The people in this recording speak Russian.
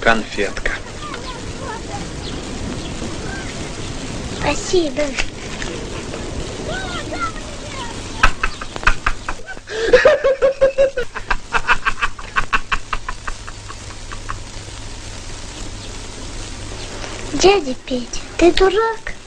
конфетка. Спасибо. Дядя Петя, ты дурак?